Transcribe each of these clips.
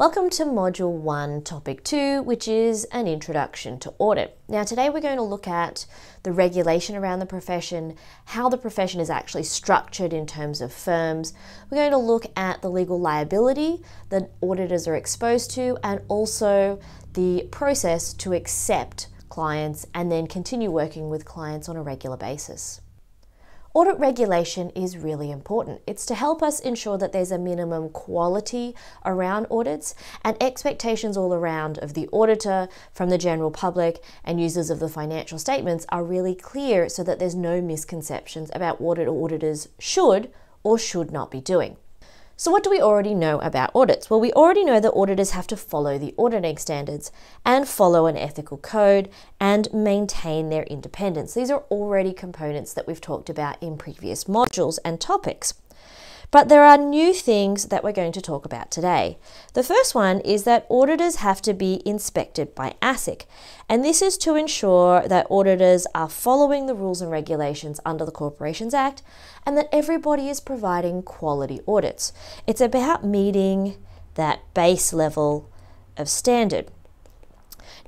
Welcome to Module 1, Topic 2, which is an introduction to audit. Now, today we're going to look at the regulation around the profession, how the profession is actually structured in terms of firms. We're going to look at the legal liability that auditors are exposed to, and also the process to accept clients and then continue working with clients on a regular basis. Audit regulation is really important. It's to help us ensure that there's a minimum quality around audits and expectations all around of the auditor, from the general public, and users of the financial statements are really clear so that there's no misconceptions about what auditors should or should not be doing. So, what do we already know about audits? Well, we already know that auditors have to follow the auditing standards and follow an ethical code and maintain their independence. These are already components that we've talked about in previous modules and topics. But there are new things that we're going to talk about today. The first one is that auditors have to be inspected by ASIC, and this is to ensure that auditors are following the rules and regulations under the Corporations Act and that everybody is providing quality audits. It's about meeting that base level of standard.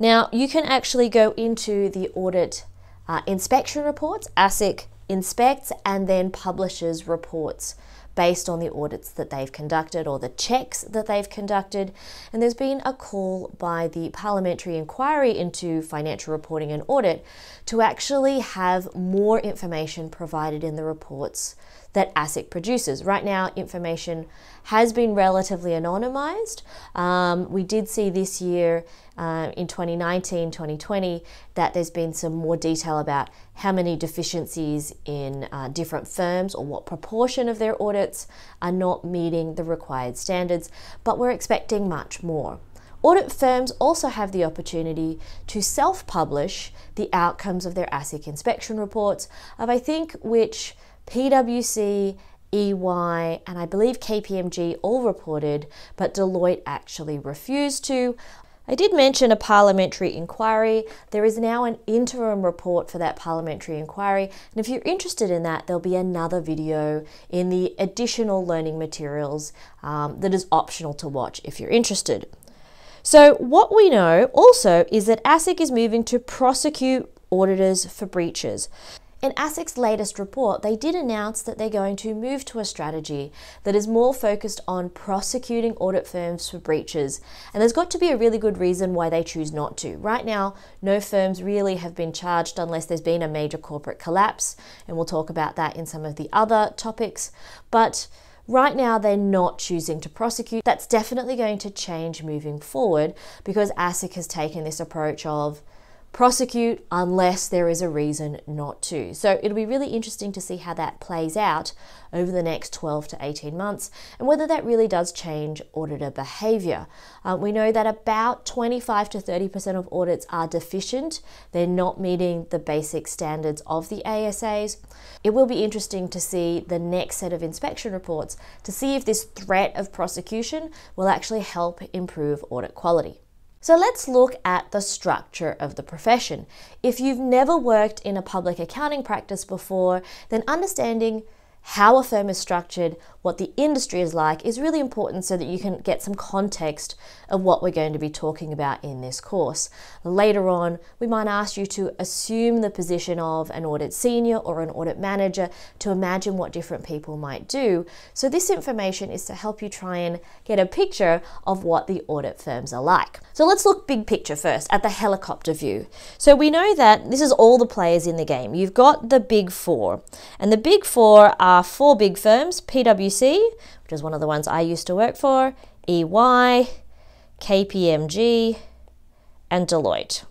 Now, you can actually go into the audit uh, inspection reports. ASIC inspects and then publishes reports based on the audits that they've conducted or the checks that they've conducted. And there's been a call by the Parliamentary Inquiry into Financial Reporting and Audit to actually have more information provided in the reports that ASIC produces. Right now, information has been relatively anonymized. Um, we did see this year uh, in 2019 2020 that there's been some more detail about how many deficiencies in uh, different firms or what proportion of their audits are not meeting the required standards, but we're expecting much more. Audit firms also have the opportunity to self publish the outcomes of their ASIC inspection reports, of I think which PwC, EY, and I believe KPMG all reported, but Deloitte actually refused to. I did mention a parliamentary inquiry. There is now an interim report for that parliamentary inquiry, and if you're interested in that, there'll be another video in the additional learning materials um, that is optional to watch if you're interested. So, what we know also is that ASIC is moving to prosecute auditors for breaches. In ASIC's latest report, they did announce that they're going to move to a strategy that is more focused on prosecuting audit firms for breaches. And there's got to be a really good reason why they choose not to. Right now, no firms really have been charged unless there's been a major corporate collapse. And we'll talk about that in some of the other topics. But Right now, they're not choosing to prosecute. That's definitely going to change moving forward because ASIC has taken this approach of prosecute unless there is a reason not to. So it'll be really interesting to see how that plays out over the next 12 to 18 months and whether that really does change auditor behavior. Um, we know that about 25 to 30% of audits are deficient, they're not meeting the basic standards of the ASAs. It will be interesting to see the next set of inspection reports to see if this threat of prosecution will actually help improve audit quality. So let's look at the structure of the profession. If you've never worked in a public accounting practice before, then understanding how a firm is structured, what the industry is like, is really important so that you can get some context of what we're going to be talking about in this course. Later on, we might ask you to assume the position of an audit senior or an audit manager to imagine what different people might do. So, this information is to help you try and get a picture of what the audit firms are like. So, let's look big picture first at the helicopter view. So, we know that this is all the players in the game. You've got the big four, and the big four are are four big firms PwC, which is one of the ones I used to work for, EY, KPMG, and Deloitte.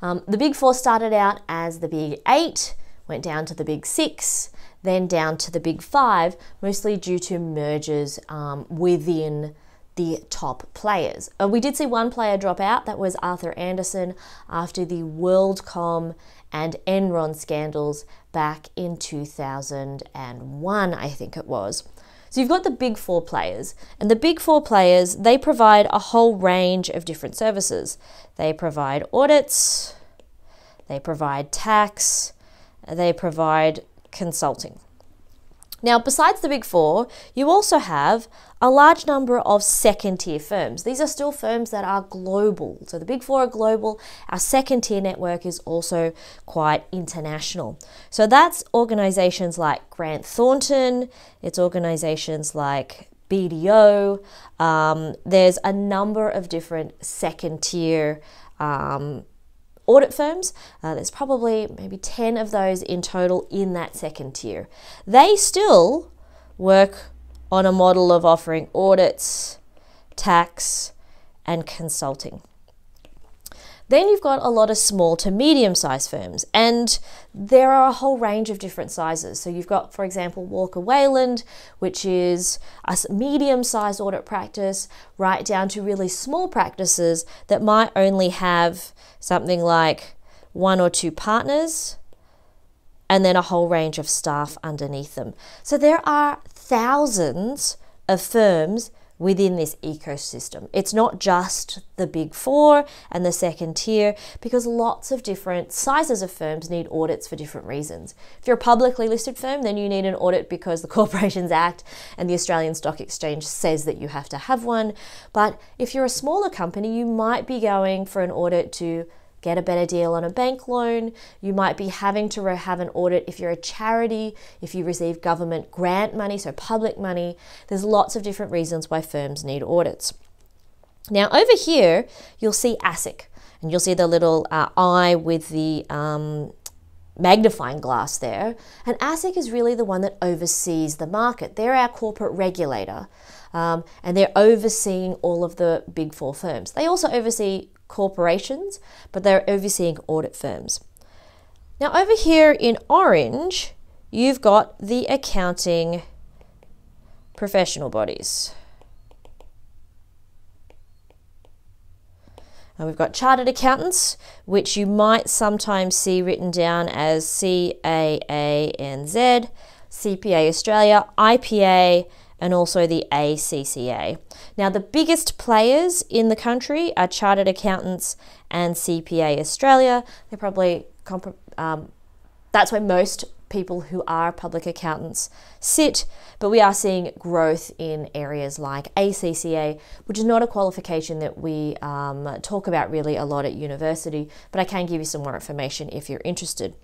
Um, the big four started out as the big eight, went down to the big six, then down to the big five, mostly due to mergers um, within the top players. Uh, we did see one player drop out, that was Arthur Andersen, after the WorldCom and Enron scandals back in 2001, I think it was. So you've got the big four players, and the big four players, they provide a whole range of different services. They provide audits, they provide tax, they provide consulting. Now, besides the big four, you also have a large number of second tier firms. These are still firms that are global. So the big four are global. Our second tier network is also quite international. So that's organizations like Grant Thornton, it's organizations like BDO. Um, there's a number of different second tier um, audit firms. Uh, there's probably maybe 10 of those in total in that second tier. They still work on a model of offering audits, tax, and consulting. Then you've got a lot of small to medium sized firms, and there are a whole range of different sizes. So you've got, for example, Walker Wayland, which is a medium sized audit practice, right down to really small practices that might only have something like one or two partners and then a whole range of staff underneath them. So there are thousands of firms within this ecosystem. It's not just the big four and the second tier because lots of different sizes of firms need audits for different reasons. If you're a publicly listed firm, then you need an audit because the Corporations Act and the Australian Stock Exchange says that you have to have one. But if you're a smaller company, you might be going for an audit to get a better deal on a bank loan. You might be having to have an audit if you're a charity, if you receive government grant money, so public money. There's lots of different reasons why firms need audits. Now, over here, you'll see ASIC, and you'll see the little uh, eye with the um, magnifying glass there. And ASIC is really the one that oversees the market. They're our corporate regulator, um, and they're overseeing all of the big four firms. They also oversee corporations, but they're overseeing audit firms. Now, over here in orange, you've got the accounting professional bodies. And we've got chartered accountants, which you might sometimes see written down as CAANZ, CPA Australia, IPA, and also the ACCA. Now, the biggest players in the country are Chartered Accountants and CPA Australia. They're probably, um, that's where most people who are public accountants sit, but we are seeing growth in areas like ACCA, which is not a qualification that we um, talk about really a lot at university, but I can give you some more information if you're interested.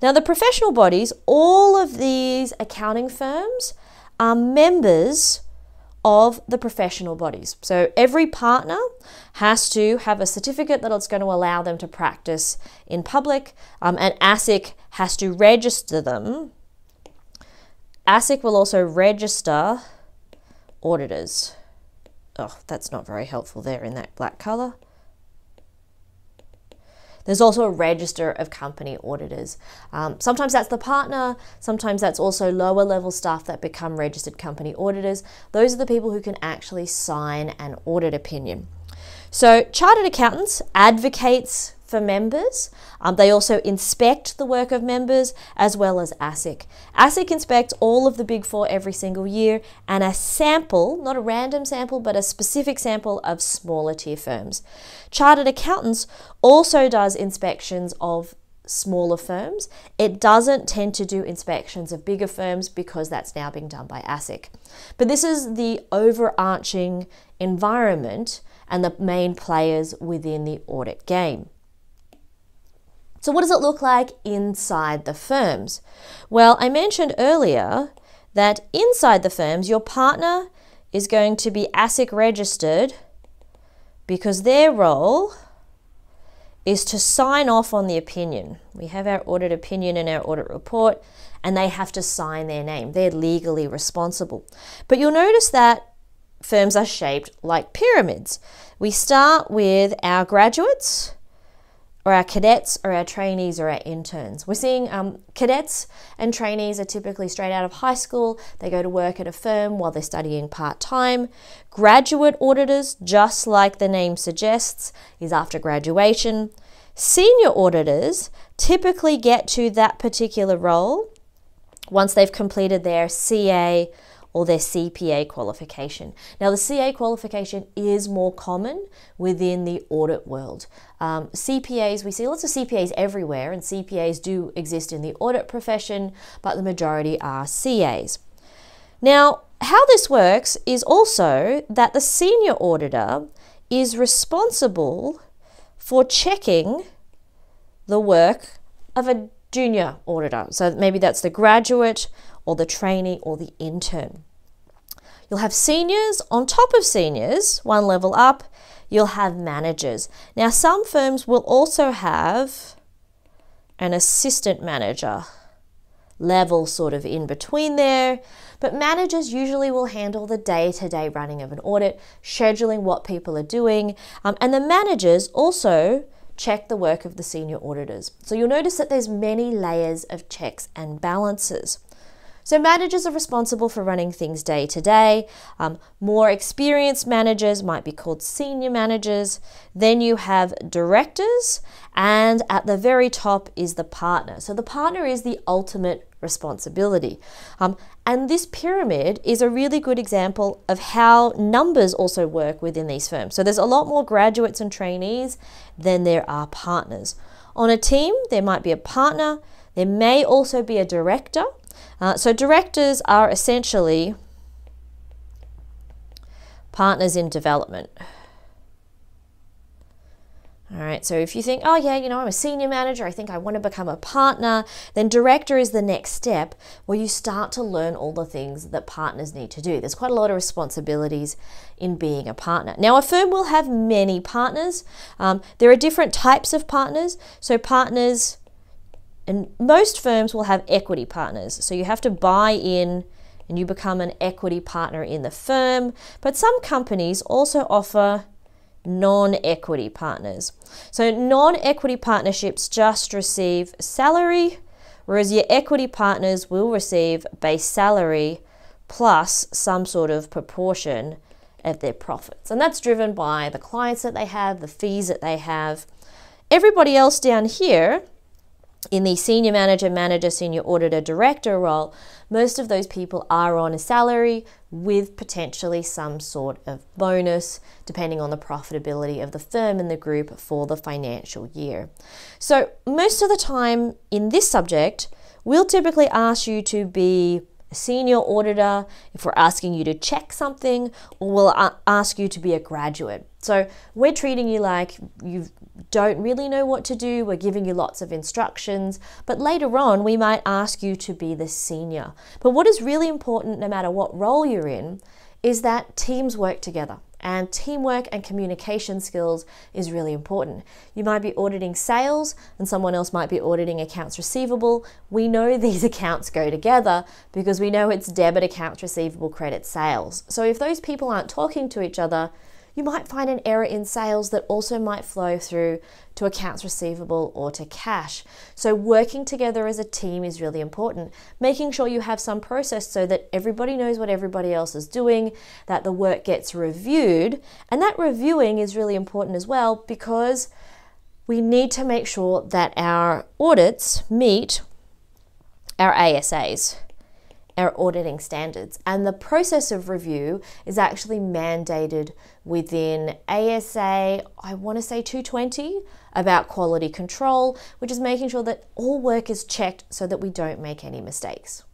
Now, the professional bodies, all of these accounting firms are members of the professional bodies. So every partner has to have a certificate that it's going to allow them to practice in public, um, and ASIC has to register them. ASIC will also register auditors. Oh, that's not very helpful there in that black color. There's also a register of company auditors. Um, sometimes that's the partner, sometimes that's also lower level staff that become registered company auditors. Those are the people who can actually sign an audit opinion. So, chartered accountants advocates for members. Um, they also inspect the work of members as well as ASIC. ASIC inspects all of the big four every single year and a sample, not a random sample, but a specific sample of smaller tier firms. Chartered accountants also does inspections of smaller firms. It doesn't tend to do inspections of bigger firms because that's now being done by ASIC. But this is the overarching environment and the main players within the audit game. So, what does it look like inside the firms? Well, I mentioned earlier that inside the firms, your partner is going to be ASIC registered because their role is to sign off on the opinion. We have our audit opinion and our audit report, and they have to sign their name. They're legally responsible. But you'll notice that firms are shaped like pyramids. We start with our graduates or our cadets or our trainees or our interns. We're seeing um, cadets and trainees are typically straight out of high school. They go to work at a firm while they're studying part time. Graduate auditors, just like the name suggests, is after graduation. Senior auditors typically get to that particular role once they've completed their CA or their CPA qualification. Now, the CA qualification is more common within the audit world. Um, CPAs, we see lots of CPAs everywhere, and CPAs do exist in the audit profession, but the majority are CAs. Now, how this works is also that the senior auditor is responsible for checking the work of a junior auditor. So maybe that's the graduate or the trainee or the intern. You'll have seniors on top of seniors, one level up. You'll have managers. Now, some firms will also have an assistant manager level sort of in between there. But managers usually will handle the day to day running of an audit, scheduling what people are doing, um, and the managers also check the work of the senior auditors. So you'll notice that there's many layers of checks and balances. So, managers are responsible for running things day to day. Um, more experienced managers might be called senior managers. Then you have directors, and at the very top is the partner. So, the partner is the ultimate responsibility. Um, and this pyramid is a really good example of how numbers also work within these firms. So, there's a lot more graduates and trainees than there are partners. On a team, there might be a partner, there may also be a director. Uh, so directors are essentially partners in development. All right, so if you think, oh, yeah, you know, I'm a senior manager, I think I want to become a partner, then director is the next step where you start to learn all the things that partners need to do. There's quite a lot of responsibilities in being a partner. Now, a firm will have many partners. Um, there are different types of partners. So, partners and most firms will have equity partners. So you have to buy in and you become an equity partner in the firm. But some companies also offer non equity partners. So non equity partnerships just receive salary, whereas your equity partners will receive base salary plus some sort of proportion of their profits. And that's driven by the clients that they have, the fees that they have. Everybody else down here in the senior manager, manager, senior auditor, director role, most of those people are on a salary with potentially some sort of bonus, depending on the profitability of the firm and the group for the financial year. So, most of the time in this subject, we'll typically ask you to be a senior auditor if we're asking you to check something, or we'll ask you to be a graduate. So, we're treating you like you've don't really know what to do, we're giving you lots of instructions, but later on we might ask you to be the senior. But what is really important, no matter what role you're in, is that teams work together. And teamwork and communication skills is really important. You might be auditing sales and someone else might be auditing accounts receivable. We know these accounts go together because we know it's debit accounts receivable, credit sales. So if those people aren't talking to each other, you might find an error in sales that also might flow through to accounts receivable or to cash. So, working together as a team is really important. Making sure you have some process so that everybody knows what everybody else is doing, that the work gets reviewed. And that reviewing is really important as well because we need to make sure that our audits meet our ASAs our auditing standards. And the process of review is actually mandated within ASA, I want to say 220, about quality control, which is making sure that all work is checked so that we don't make any mistakes.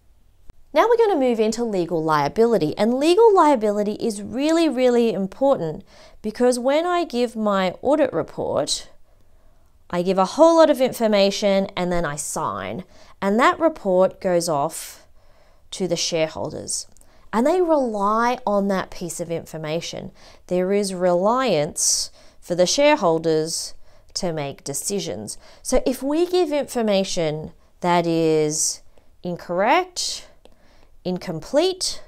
Now we're going to move into legal liability. And legal liability is really, really important because when I give my audit report, I give a whole lot of information and then I sign. And that report goes off to the shareholders. And they rely on that piece of information. There is reliance for the shareholders to make decisions. So if we give information that is incorrect, incomplete,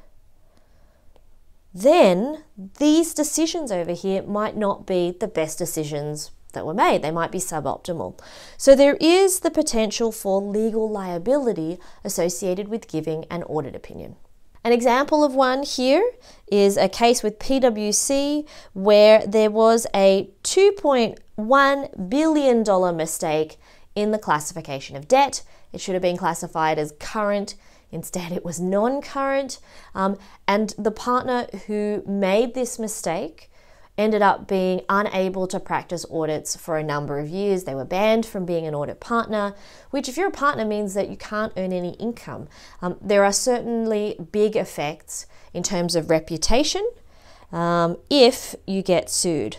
then these decisions over here might not be the best decisions that were made. They might be suboptimal. So there is the potential for legal liability associated with giving an audit opinion. An example of one here is a case with PwC where there was a $2.1 billion mistake in the classification of debt. It should have been classified as current. Instead, it was non current. Um, and the partner who made this mistake ended up being unable to practice audits for a number of years. They were banned from being an audit partner, which, if you're a partner, means that you can't earn any income. Um, there are certainly big effects in terms of reputation um, if you get sued.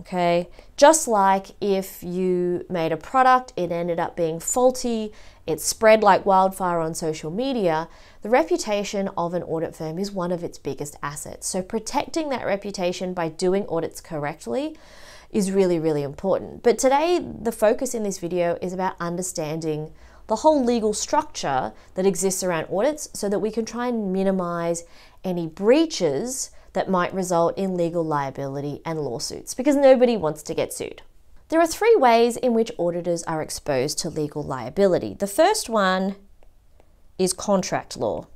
Okay, just like if you made a product, it ended up being faulty, it spread like wildfire on social media, the reputation of an audit firm is one of its biggest assets. So, protecting that reputation by doing audits correctly is really, really important. But today, the focus in this video is about understanding the whole legal structure that exists around audits so that we can try and minimize any breaches that might result in legal liability and lawsuits because nobody wants to get sued. There are three ways in which auditors are exposed to legal liability. The first one is contract law.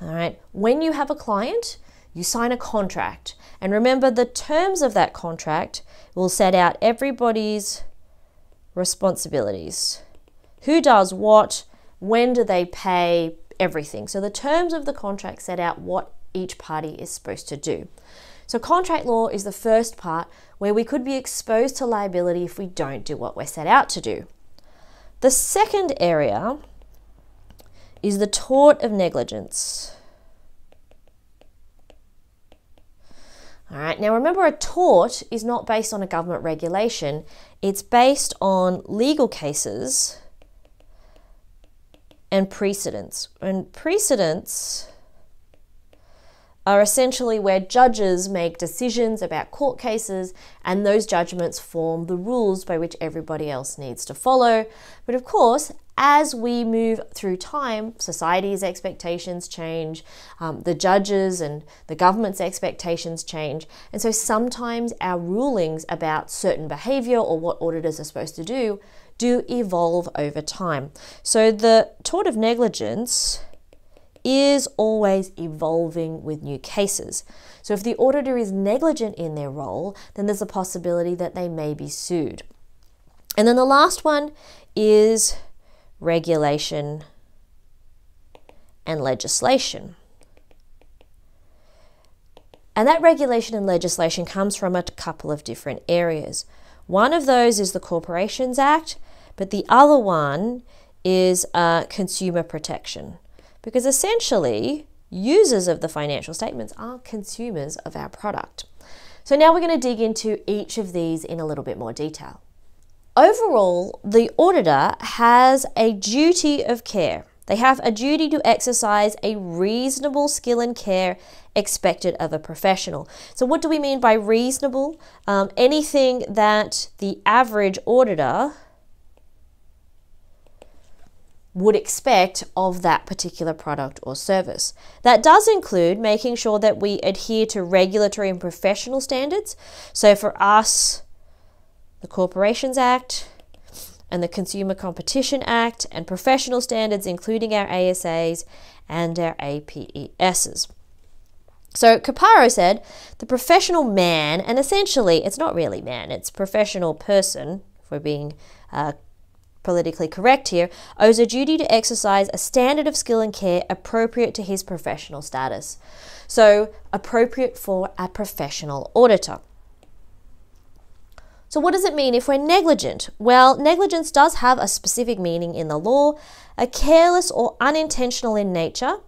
All right, when you have a client, you sign a contract, and remember the terms of that contract will set out everybody's responsibilities. Who does what, when do they pay, everything. So the terms of the contract set out what each party is supposed to do. So, contract law is the first part where we could be exposed to liability if we don't do what we're set out to do. The second area is the tort of negligence. All right, now remember, a tort is not based on a government regulation, it's based on legal cases and precedents. And precedents are essentially where judges make decisions about court cases and those judgments form the rules by which everybody else needs to follow. But of course, as we move through time, society's expectations change, um, the judges and the government's expectations change, and so sometimes our rulings about certain behavior or what auditors are supposed to do do evolve over time. So the tort of negligence is always evolving with new cases. So if the auditor is negligent in their role, then there's a possibility that they may be sued. And then the last one is regulation and legislation. And that regulation and legislation comes from a couple of different areas. One of those is the Corporations Act, but the other one is uh, consumer protection because essentially users of the financial statements are consumers of our product. So now we're going to dig into each of these in a little bit more detail. Overall, the auditor has a duty of care. They have a duty to exercise a reasonable skill and care expected of a professional. So, what do we mean by reasonable? Um, anything that the average auditor would expect of that particular product or service. That does include making sure that we adhere to regulatory and professional standards. So for us, the Corporations Act and the Consumer Competition Act and professional standards, including our ASAs and our APESs. So Caparo said the professional man, and essentially it's not really man, it's professional person, we're being uh, politically correct here, owes a duty to exercise a standard of skill and care appropriate to his professional status. So, appropriate for a professional auditor. So, what does it mean if we're negligent? Well, negligence does have a specific meaning in the law. A careless or unintentional in nature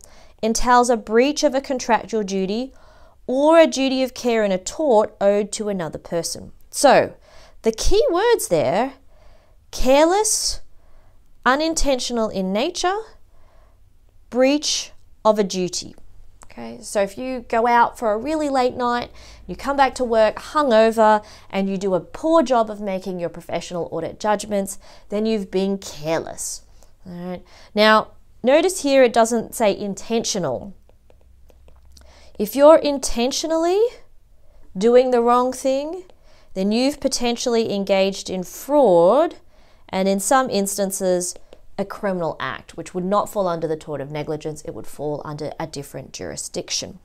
entails a breach of a contractual duty or a duty of care in a tort owed to another person. So, the key words there careless, unintentional in nature, breach of a duty. Okay, so if you go out for a really late night, you come back to work hungover, and you do a poor job of making your professional audit judgments, then you've been careless. All right. Now, notice here it doesn't say intentional. If you're intentionally doing the wrong thing, then you've potentially engaged in fraud and in some instances, a criminal act, which would not fall under the tort of negligence, it would fall under a different jurisdiction.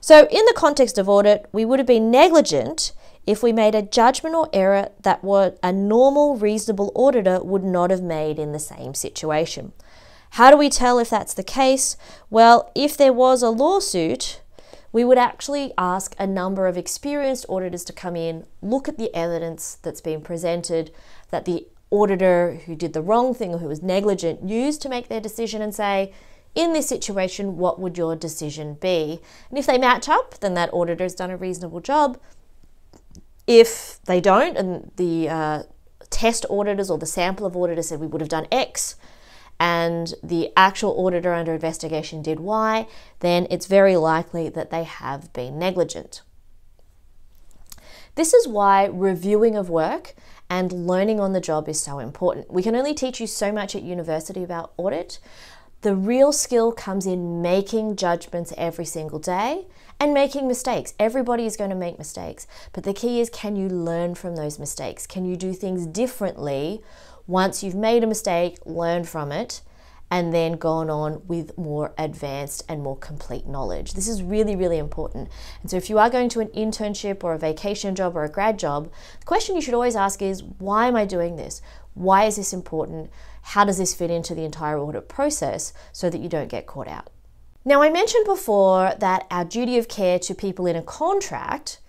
So, in the context of audit, we would have been negligent if we made a judgment or error that what a normal, reasonable auditor would not have made in the same situation. How do we tell if that's the case? Well, if there was a lawsuit, we would actually ask a number of experienced auditors to come in, look at the evidence that's been presented, that the auditor who did the wrong thing or who was negligent used to make their decision and say, in this situation, what would your decision be? And if they match up, then that auditor has done a reasonable job. If they don't, and the uh, test auditors or the sample of auditors said we would have done X, and the actual auditor under investigation did Y, then it's very likely that they have been negligent. This is why reviewing of work and learning on the job is so important. We can only teach you so much at university about audit. The real skill comes in making judgments every single day and making mistakes. Everybody is going to make mistakes, but the key is can you learn from those mistakes? Can you do things differently once you've made a mistake, learn from it, and then gone on with more advanced and more complete knowledge. This is really, really important. And so, if you are going to an internship or a vacation job or a grad job, the question you should always ask is why am I doing this? Why is this important? How does this fit into the entire audit process so that you don't get caught out? Now, I mentioned before that our duty of care to people in a contract,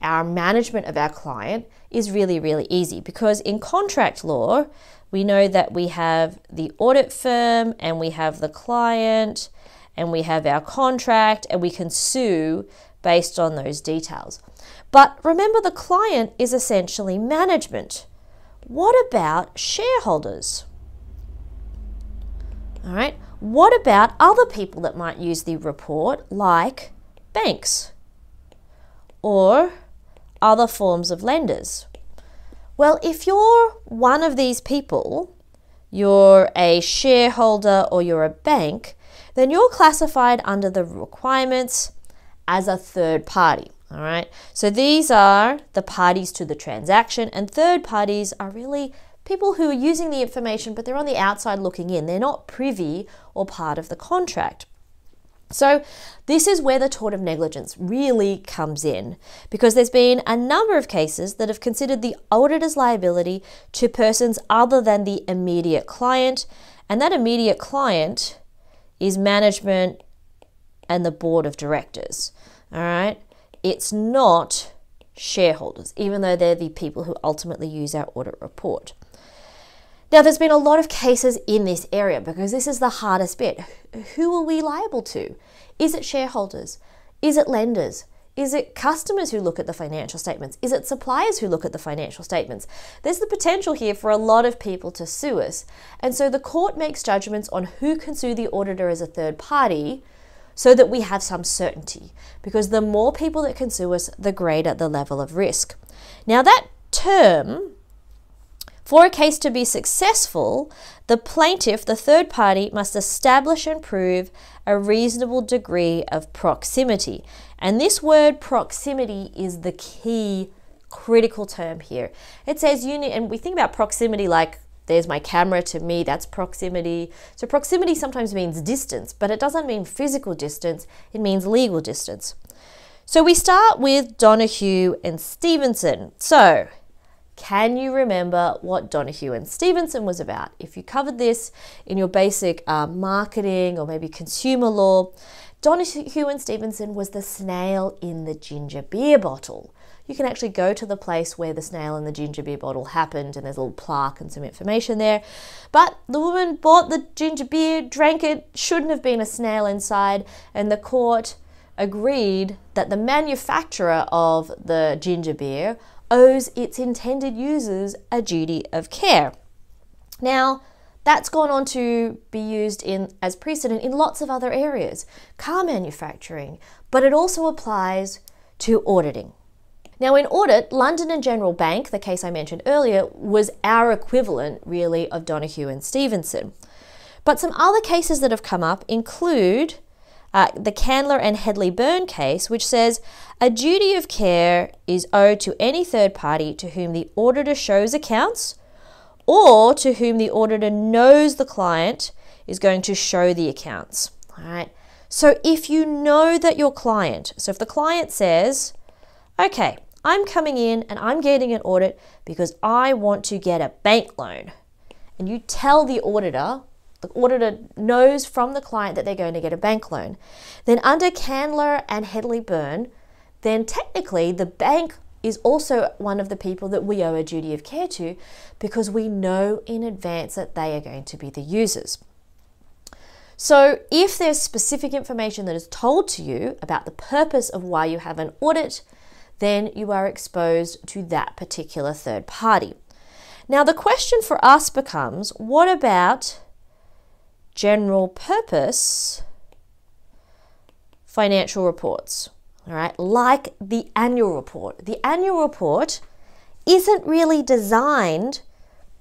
our management of our client, is really, really easy because in contract law, we know that we have the audit firm and we have the client and we have our contract and we can sue based on those details. But remember, the client is essentially management. What about shareholders? All right, what about other people that might use the report, like banks or other forms of lenders? Well, if you're one of these people, you're a shareholder or you're a bank, then you're classified under the requirements as a third party. All right, so these are the parties to the transaction, and third parties are really people who are using the information, but they're on the outside looking in. They're not privy or part of the contract. So, this is where the tort of negligence really comes in because there's been a number of cases that have considered the auditor's liability to persons other than the immediate client, and that immediate client is management and the board of directors. All right, it's not shareholders, even though they're the people who ultimately use our audit report. Now, there's been a lot of cases in this area because this is the hardest bit. Who are we liable to? Is it shareholders? Is it lenders? Is it customers who look at the financial statements? Is it suppliers who look at the financial statements? There's the potential here for a lot of people to sue us. And so the court makes judgments on who can sue the auditor as a third party so that we have some certainty. Because the more people that can sue us, the greater the level of risk. Now, that term for a case to be successful, the plaintiff, the third party, must establish and prove a reasonable degree of proximity. And this word proximity is the key critical term here. It says you need, and we think about proximity like there's my camera to me, that's proximity. So proximity sometimes means distance, but it doesn't mean physical distance, it means legal distance. So we start with Donoghue and Stevenson. So can you remember what Donoghue and Stevenson was about? If you covered this in your basic uh, marketing or maybe consumer law, Donoghue and Stevenson was the snail in the ginger beer bottle. You can actually go to the place where the snail in the ginger beer bottle happened, and there's a little plaque and some information there. But the woman bought the ginger beer, drank it, shouldn't have been a snail inside, and the court agreed that the manufacturer of the ginger beer owes its intended users a duty of care. Now, that's gone on to be used in as precedent in lots of other areas, car manufacturing, but it also applies to auditing. Now, in audit, London and General Bank, the case I mentioned earlier, was our equivalent really of Donoghue and Stevenson. But some other cases that have come up include uh, the Candler and Hedley Byrne case, which says a duty of care is owed to any third party to whom the auditor shows accounts or to whom the auditor knows the client is going to show the accounts. All right. So if you know that your client, so if the client says, okay, I'm coming in and I'm getting an audit because I want to get a bank loan, and you tell the auditor the auditor knows from the client that they're going to get a bank loan, then under Candler and Hedley Byrne, then technically the bank is also one of the people that we owe a duty of care to because we know in advance that they are going to be the users. So, if there's specific information that is told to you about the purpose of why you have an audit, then you are exposed to that particular third party. Now, the question for us becomes what about general purpose financial reports? All right, like the annual report. The annual report isn't really designed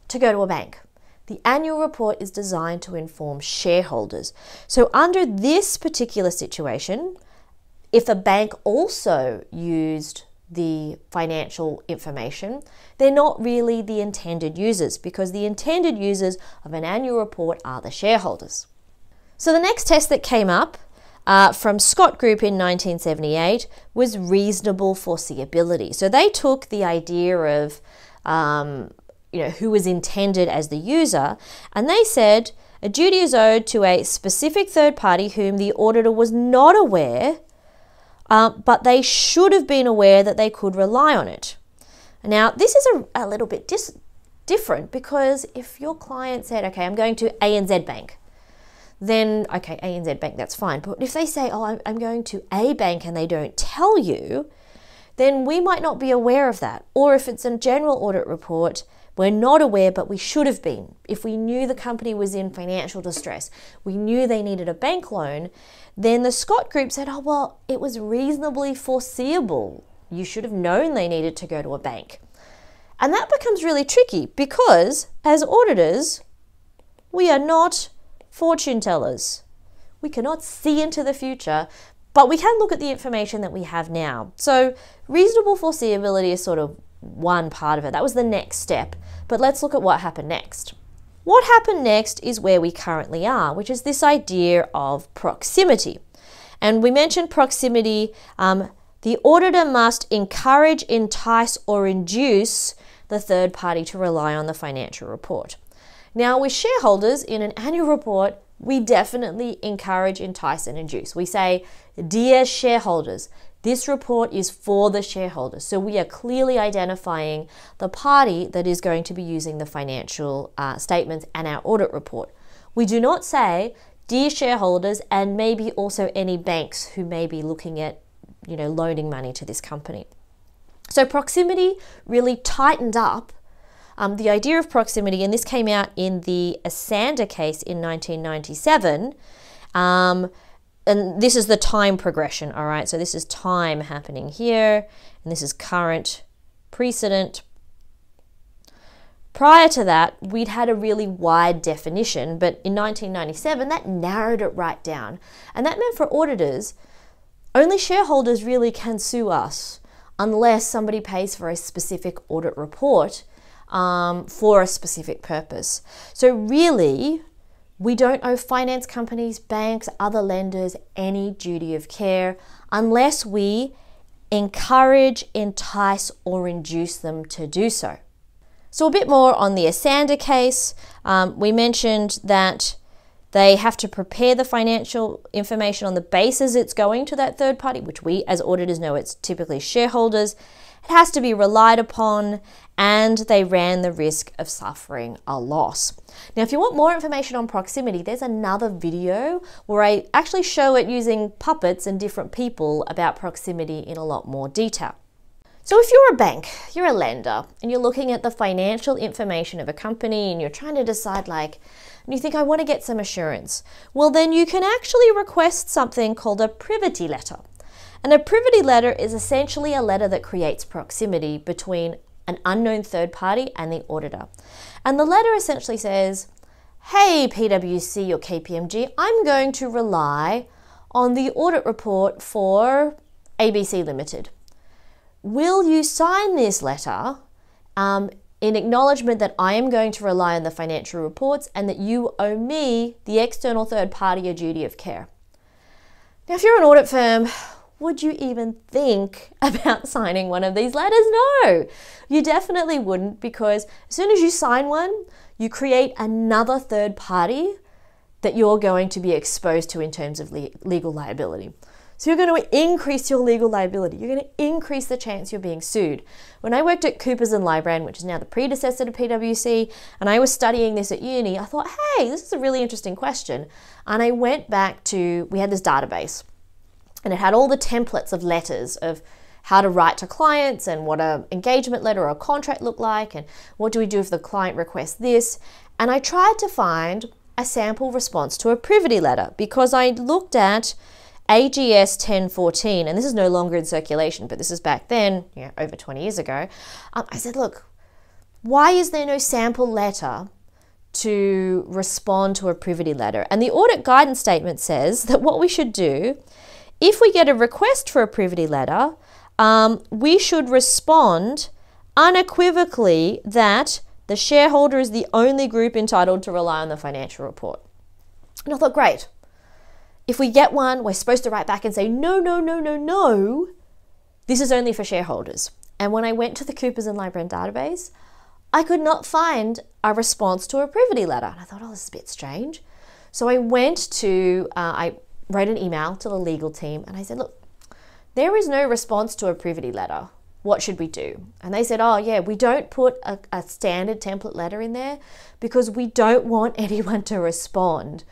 to go to a bank. The annual report is designed to inform shareholders. So, under this particular situation, if a bank also used the financial information, they're not really the intended users because the intended users of an annual report are the shareholders. So, the next test that came up uh, from Scott Group in 1978 was reasonable foreseeability. So, they took the idea of um, you know, who was intended as the user, and they said a duty is owed to a specific third party whom the auditor was not aware, uh, but they should have been aware that they could rely on it. Now, this is a, a little bit different because if your client said, okay, I'm going to ANZ Bank, then okay, ANZ Bank, that's fine. But if they say, oh, I'm, I'm going to A Bank and they don't tell you, then we might not be aware of that. Or if it's a general audit report, we're not aware, but we should have been. If we knew the company was in financial distress, we knew they needed a bank loan, then the Scott Group said, oh, well, it was reasonably foreseeable. You should have known they needed to go to a bank. And that becomes really tricky because as auditors, we are not fortune tellers. We cannot see into the future, but we can look at the information that we have now. So, reasonable foreseeability is sort of one part of it. That was the next step. But let's look at what happened next. What happened next is where we currently are, which is this idea of proximity. And we mentioned proximity. Um, the auditor must encourage, entice, or induce the third party to rely on the financial report. Now, with shareholders in an annual report, we definitely encourage, entice, and induce. We say, Dear shareholders, this report is for the shareholders. So we are clearly identifying the party that is going to be using the financial uh, statements and our audit report. We do not say, dear shareholders, and maybe also any banks who may be looking at, you know, loaning money to this company. So proximity really tightened up um, the idea of proximity, and this came out in the Esanda case in 1997. Um, and this is the time progression, all right? So this is time happening here, and this is current precedent. Prior to that, we'd had a really wide definition, but in 1997, that narrowed it right down. And that meant for auditors, only shareholders really can sue us unless somebody pays for a specific audit report um, for a specific purpose. So, really, we don't owe finance companies, banks, other lenders any duty of care unless we encourage, entice, or induce them to do so. So, a bit more on the Esanda case. Um, we mentioned that they have to prepare the financial information on the basis it's going to that third party, which we as auditors know it's typically shareholders. It has to be relied upon, and they ran the risk of suffering a loss. Now, if you want more information on proximity, there's another video where I actually show it using puppets and different people about proximity in a lot more detail. So, if you're a bank, you're a lender, and you're looking at the financial information of a company and you're trying to decide, like, and you think, I want to get some assurance, well, then you can actually request something called a privity letter. And a privity letter is essentially a letter that creates proximity between an unknown third party and the auditor. And the letter essentially says, Hey, PwC or KPMG, I'm going to rely on the audit report for ABC Limited. Will you sign this letter um, in acknowledgement that I am going to rely on the financial reports and that you owe me, the external third party, a duty of care? Now, if you're an audit firm, would you even think about signing one of these letters? No, you definitely wouldn't because as soon as you sign one, you create another third party that you're going to be exposed to in terms of le- legal liability. So you're going to increase your legal liability. You're going to increase the chance you're being sued. When I worked at Coopers and Lybrand, which is now the predecessor to PwC, and I was studying this at uni, I thought, hey, this is a really interesting question. And I went back to, we had this database, and it had all the templates of letters of how to write to clients and what an engagement letter or a contract look like and what do we do if the client requests this. And I tried to find a sample response to a privity letter because I looked at AGS 1014, and this is no longer in circulation, but this is back then, know, over 20 years ago. Um, I said, look, why is there no sample letter to respond to a privity letter? And the audit guidance statement says that what we should do, if we get a request for a privity letter, um, we should respond unequivocally that the shareholder is the only group entitled to rely on the financial report. And I thought, great, if we get one, we're supposed to write back and say, no, no, no, no, no, this is only for shareholders. And when I went to the Coopers and Lybrand database, I could not find a response to a privity letter. And I thought, oh, this is a bit strange. So I went to, uh, I wrote an email to the legal team and I said, look, there is no response to a privity letter. What should we do? And they said, oh, yeah, we don't put a, a standard template letter in there because we don't want anyone to respond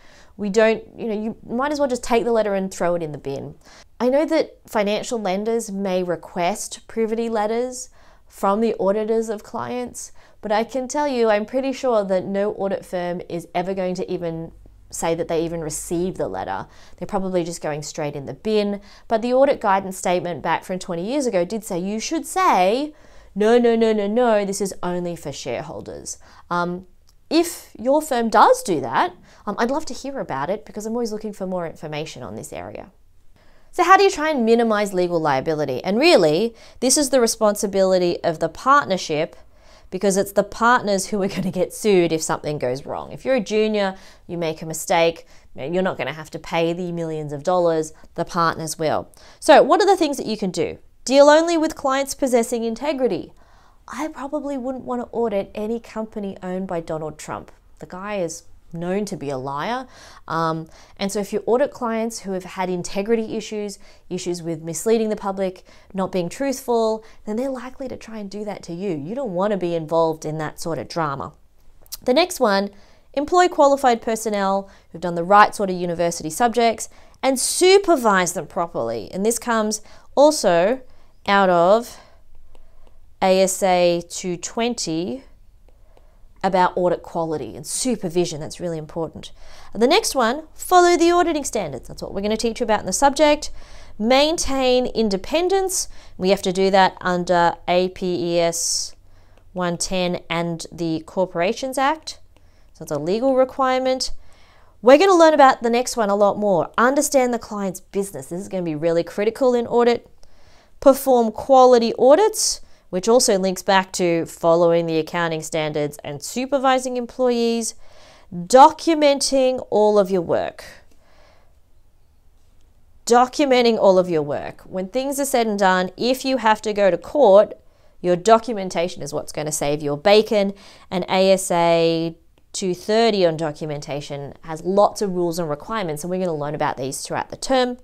we don't, you know, you might as well just take the letter and throw it in the bin. I know that financial lenders may request privity letters from the auditors of clients, but I can tell you, I'm pretty sure that no audit firm is ever going to even say that they even received the letter. They're probably just going straight in the bin. But the audit guidance statement back from 20 years ago did say you should say, no, no, no, no, no, this is only for shareholders. Um, if your firm does do that, um, I'd love to hear about it because I'm always looking for more information on this area. So, how do you try and minimize legal liability? And really, this is the responsibility of the partnership because it's the partners who are going to get sued if something goes wrong. If you're a junior, you make a mistake, you're not going to have to pay the millions of dollars, the partners will. So, what are the things that you can do? Deal only with clients possessing integrity. I probably wouldn't want to audit any company owned by Donald Trump. The guy is known to be a liar. Um, and so, if you audit clients who have had integrity issues, issues with misleading the public, not being truthful, then they're likely to try and do that to you. You don't want to be involved in that sort of drama. The next one employ qualified personnel who've done the right sort of university subjects and supervise them properly. And this comes also out of ASA 220 about audit quality and supervision. That's really important. And the next one, follow the auditing standards. That's what we're going to teach you about in the subject. Maintain independence. We have to do that under APES 110 and the Corporations Act. So it's a legal requirement. We're going to learn about the next one a lot more. Understand the client's business. This is going to be really critical in audit. Perform quality audits which also links back to following the accounting standards and supervising employees, documenting all of your work. Documenting all of your work. When things are said and done, if you have to go to court, your documentation is what's going to save your bacon. And ASA 230 on documentation has lots of rules and requirements, and we're going to learn about these throughout the term.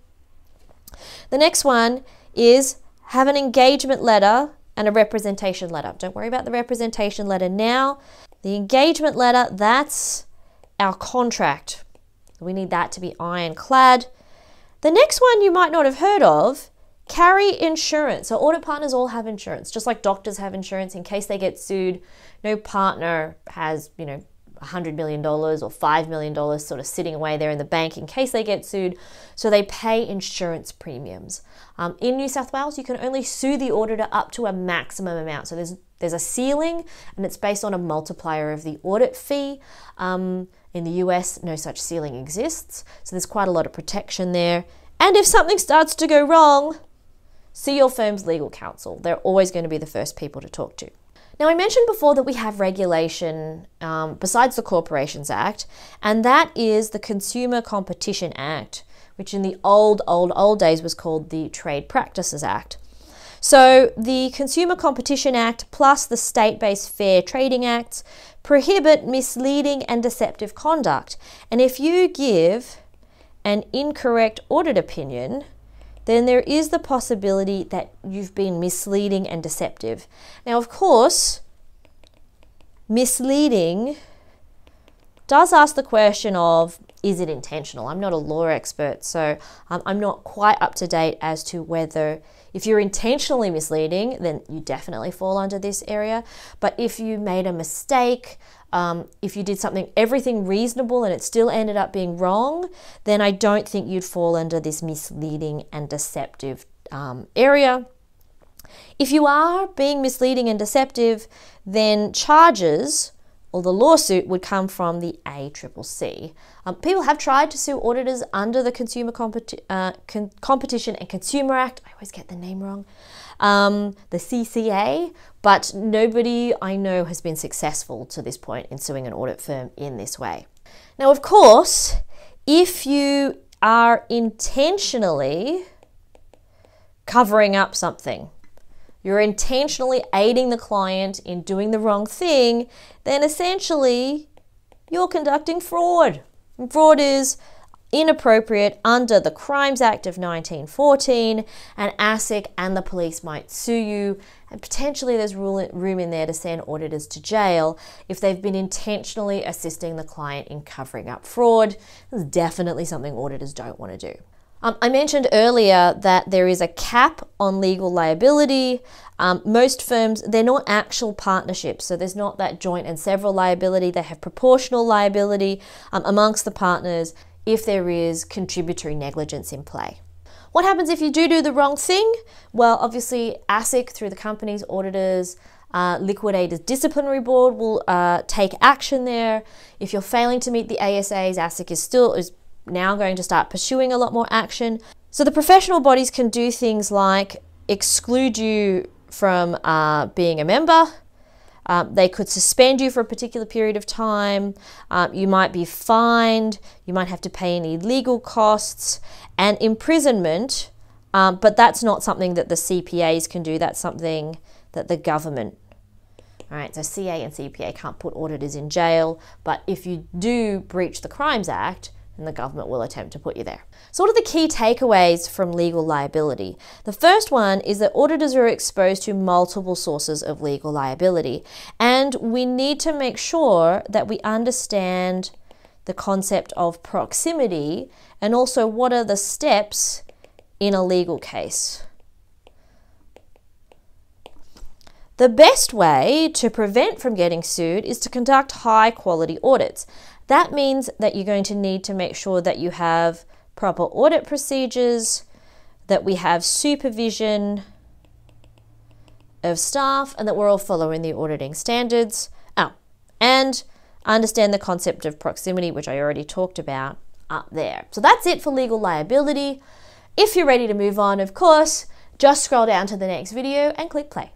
The next one is have an engagement letter and a representation letter. Don't worry about the representation letter now. The engagement letter, that's our contract. We need that to be ironclad. The next one you might not have heard of carry insurance. So, audit partners all have insurance, just like doctors have insurance in case they get sued. No partner has, you know, $100 million or $5 million sort of sitting away there in the bank in case they get sued. So they pay insurance premiums. Um, in New South Wales, you can only sue the auditor up to a maximum amount. So there's there's a ceiling, and it's based on a multiplier of the audit fee. Um, in the US, no such ceiling exists, so there's quite a lot of protection there. And if something starts to go wrong, see your firm's legal counsel. They're always going to be the first people to talk to. Now, I mentioned before that we have regulation um, besides the Corporations Act, and that is the Consumer Competition Act, which in the old, old, old days was called the Trade Practices Act. So, the Consumer Competition Act plus the state based Fair Trading Acts prohibit misleading and deceptive conduct. And if you give an incorrect audit opinion, then there is the possibility that you've been misleading and deceptive. Now, of course, misleading does ask the question of is it intentional? I'm not a law expert, so um, I'm not quite up to date as to whether if you're intentionally misleading, then you definitely fall under this area. But if you made a mistake, um, if you did something, everything reasonable and it still ended up being wrong, then I don't think you'd fall under this misleading and deceptive um, area. If you are being misleading and deceptive, then charges or the lawsuit would come from the ACCC. Um, people have tried to sue auditors under the Consumer Competi uh, Con Competition and Consumer Act. I always get the name wrong. Um, the CCA, but nobody I know has been successful to this point in suing an audit firm in this way. Now, of course, if you are intentionally covering up something, you're intentionally aiding the client in doing the wrong thing, then essentially you're conducting fraud. And fraud is inappropriate under the Crimes Act of 1914, and ASIC and the police might sue you, and potentially there's room in there to send auditors to jail if they've been intentionally assisting the client in covering up fraud. It's definitely something auditors don't want to do. Um, I mentioned earlier that there is a cap on legal liability. Um, most firms, they're not actual partnerships, so there's not that joint and several liability. They have proportional liability um, amongst the partners if there is contributory negligence in play. What happens if you do do the wrong thing? Well, obviously, ASIC, through the company's auditors, uh, Liquidators Disciplinary Board will uh, take action there. If you're failing to meet the ASAs, ASIC is still is now going to start pursuing a lot more action. So the professional bodies can do things like exclude you from uh, being a member. Um, they could suspend you for a particular period of time. Um, you might be fined. You might have to pay any legal costs and imprisonment. Um, but that's not something that the CPAs can do. That's something that the government. All right, so CA and CPA can't put auditors in jail. But if you do breach the Crimes Act, and the government will attempt to put you there. So, what are the key takeaways from legal liability? The first one is that auditors are exposed to multiple sources of legal liability, and we need to make sure that we understand the concept of proximity and also what are the steps in a legal case. The best way to prevent from getting sued is to conduct high quality audits. That means that you're going to need to make sure that you have proper audit procedures, that we have supervision of staff, and that we're all following the auditing standards. Oh, and understand the concept of proximity, which I already talked about up there. So that's it for legal liability. If you're ready to move on, of course, just scroll down to the next video and click play.